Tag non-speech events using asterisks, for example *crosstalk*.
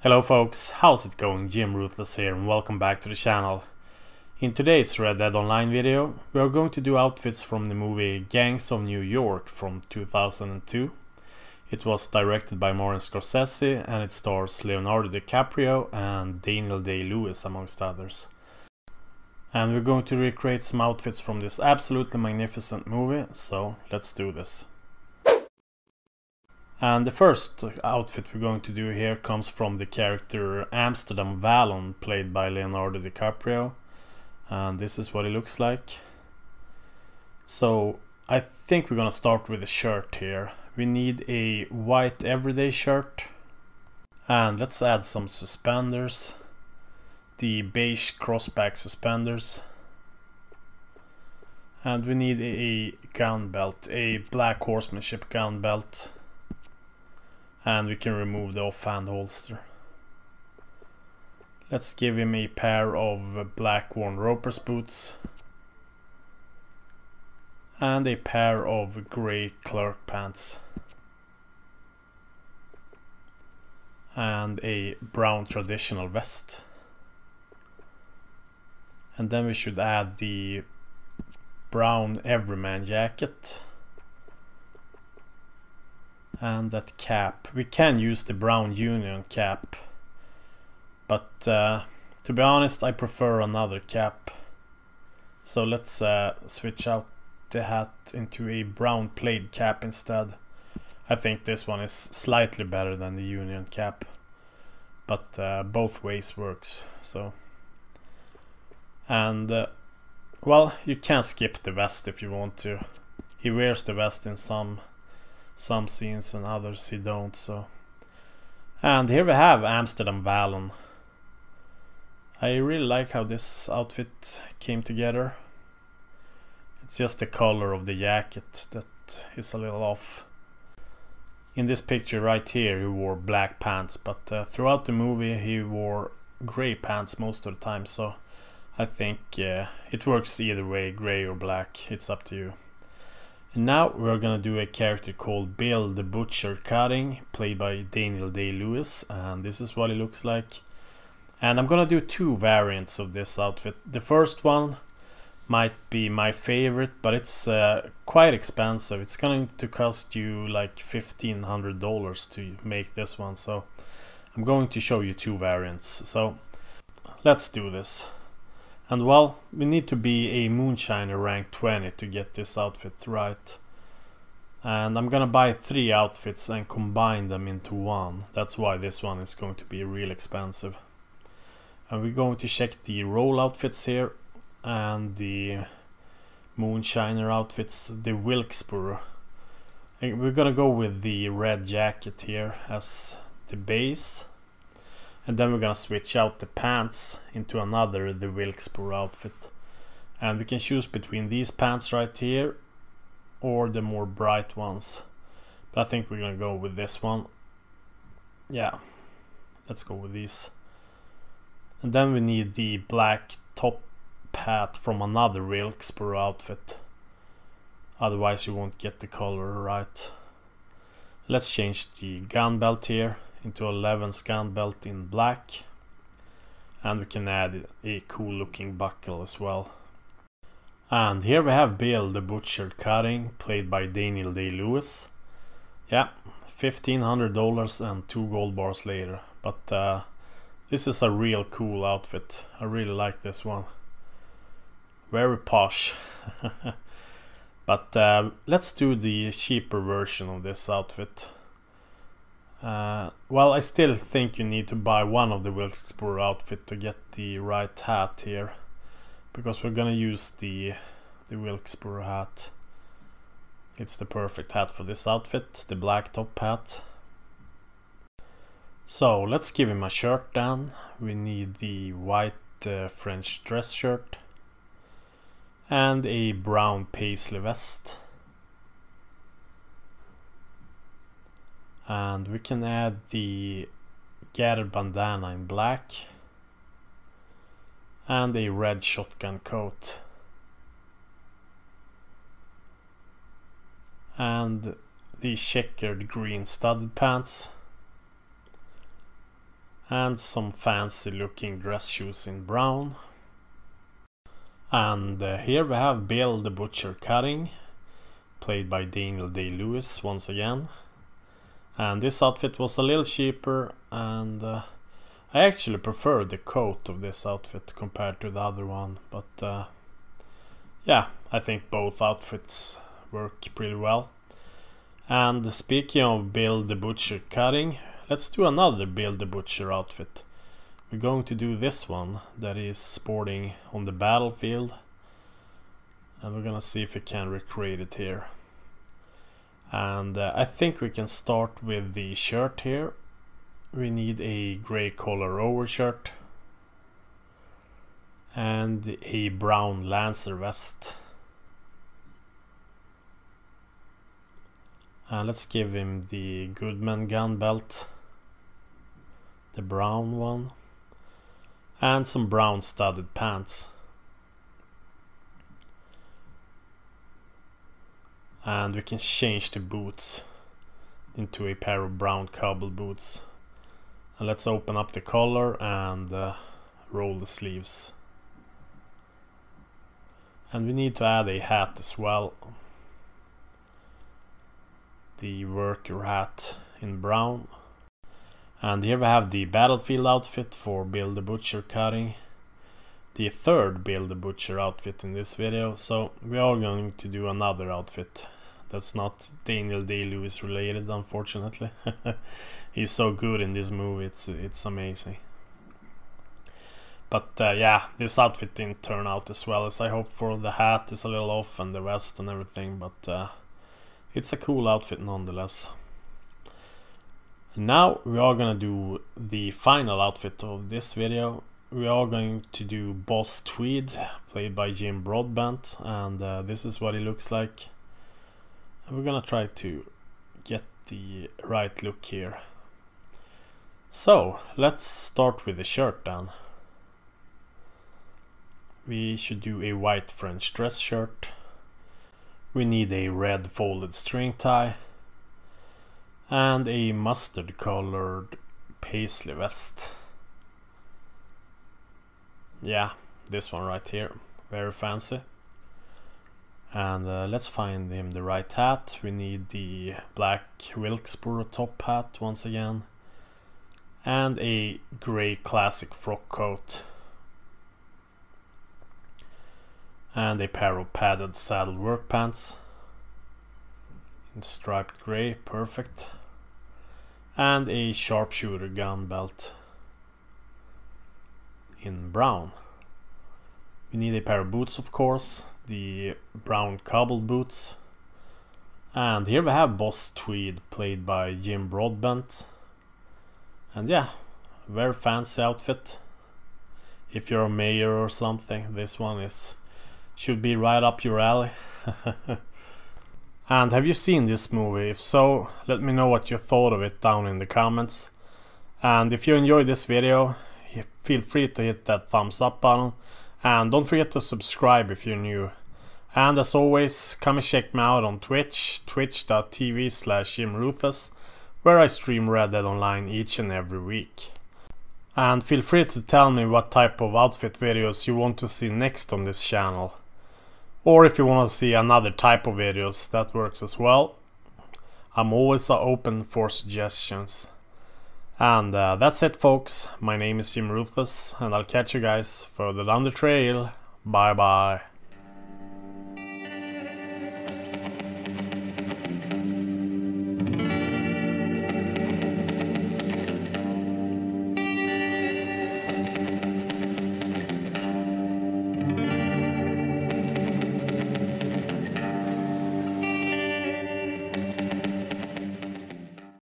Hello folks, how's it going? Jim Ruthless here and welcome back to the channel. In today's Red Dead Online video, we are going to do outfits from the movie Gangs of New York from 2002. It was directed by Martin Scorsese and it stars Leonardo DiCaprio and Daniel Day-Lewis amongst others. And we're going to recreate some outfits from this absolutely magnificent movie, so let's do this. And the first outfit we're going to do here comes from the character Amsterdam Vallon, played by Leonardo DiCaprio. And this is what it looks like. So I think we're gonna start with a shirt here. We need a white everyday shirt. And let's add some suspenders. The beige crossback suspenders. And we need a gun belt, a black horsemanship gun belt and we can remove the offhand holster. Let's give him a pair of black worn roper's boots and a pair of grey clerk pants and a brown traditional vest. And then we should add the brown everyman jacket and that cap. We can use the brown union cap. But uh, to be honest, I prefer another cap. So let's uh, switch out the hat into a brown plaid cap instead. I think this one is slightly better than the union cap. But uh, both ways works, so... And, uh, well, you can skip the vest if you want to. He wears the vest in some some scenes and others he don't so. And here we have Amsterdam Vallon. I really like how this outfit came together. It's just the color of the jacket that is a little off. In this picture right here he wore black pants but uh, throughout the movie he wore gray pants most of the time so I think uh, it works either way gray or black. It's up to you and now we're gonna do a character called Bill the Butcher Cutting, played by Daniel Day-Lewis, and this is what it looks like. And I'm gonna do two variants of this outfit. The first one might be my favorite, but it's uh, quite expensive. It's going to cost you like $1,500 to make this one, so I'm going to show you two variants. So let's do this. And well, we need to be a Moonshiner rank 20 to get this outfit right. And I'm gonna buy three outfits and combine them into one. That's why this one is going to be real expensive. And we're going to check the role outfits here and the Moonshiner outfits, the Wilkesboro. And we're gonna go with the red jacket here as the base. And then we're gonna switch out the pants into another the Wilkesboro outfit. And we can choose between these pants right here or the more bright ones. But I think we're gonna go with this one. Yeah, let's go with these. And then we need the black top hat from another Wilkesboro outfit. Otherwise you won't get the color right. Let's change the gun belt here into a 11 scan belt in black and we can add a cool looking buckle as well. And here we have Bill the Butcher Cutting, played by Daniel Day-Lewis. Yeah, $1500 and two gold bars later. But uh, this is a real cool outfit. I really like this one. Very posh. *laughs* but uh, let's do the cheaper version of this outfit. Uh, well, I still think you need to buy one of the Wilkesboro outfit to get the right hat here. Because we're gonna use the, the Wilkesboro hat. It's the perfect hat for this outfit, the black top hat. So let's give him a shirt then. We need the white uh, French dress shirt. And a brown paisley vest. And we can add the gathered bandana in black and a red shotgun coat and the checkered green studded pants and some fancy looking dress shoes in brown. And uh, here we have Bill the Butcher cutting, played by Daniel Day-Lewis once again. And this outfit was a little cheaper and uh, I actually prefer the coat of this outfit compared to the other one, but uh, yeah, I think both outfits work pretty well. And speaking of Bill the Butcher cutting, let's do another Bill the Butcher outfit. We're going to do this one that is sporting on the battlefield. And we're gonna see if we can recreate it here. And uh, I think we can start with the shirt here. We need a gray color overshirt. And a brown Lancer vest. And let's give him the Goodman gun belt. The brown one and some brown studded pants. And we can change the boots into a pair of brown cobble boots. And let's open up the collar and uh, roll the sleeves. And we need to add a hat as well. The worker hat in brown. And here we have the battlefield outfit for Bill the Butcher cutting. The third Bill the Butcher outfit in this video, so we are going to do another outfit that's not Daniel Day-Lewis related unfortunately. *laughs* He's so good in this movie, it's, it's amazing. But uh, yeah, this outfit didn't turn out as well as I hoped for. The hat is a little off and the vest and everything, but uh, it's a cool outfit nonetheless. Now we are gonna do the final outfit of this video. We are going to do Boss Tweed, played by Jim Broadbent, and uh, this is what he looks like. We're gonna try to get the right look here. So, let's start with the shirt then. We should do a white French dress shirt. We need a red folded string tie and a mustard colored paisley vest. Yeah, this one right here, very fancy. And uh, let's find him the right hat. We need the black Wilkesboro top hat once again. And a grey classic frock coat. And a pair of padded saddle work pants. In striped grey, perfect and a sharpshooter gun belt in brown. We need a pair of boots of course, the brown cobbled boots. And here we have Boss Tweed played by Jim Broadbent. And yeah, very fancy outfit. If you're a mayor or something, this one is should be right up your alley. *laughs* And have you seen this movie? If so, let me know what you thought of it down in the comments. And if you enjoyed this video, feel free to hit that thumbs up button. And don't forget to subscribe if you're new. And as always, come and check me out on Twitch, twitch.tv slash jimruthless, where I stream Red Dead Online each and every week. And feel free to tell me what type of outfit videos you want to see next on this channel. Or if you want to see another type of videos, that works as well. I'm always open for suggestions. And uh, that's it folks, my name is Jim Ruthless and I'll catch you guys further down the trail. Bye bye.